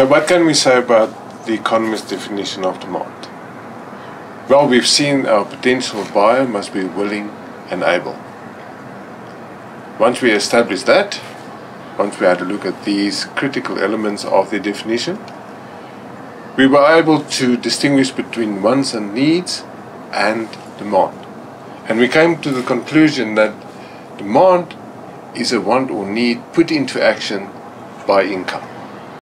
So what can we say about the economist's definition of demand? Well, we've seen our potential buyer must be willing and able. Once we establish that, once we had a look at these critical elements of the definition, we were able to distinguish between wants and needs and demand. And we came to the conclusion that demand is a want or need put into action by income.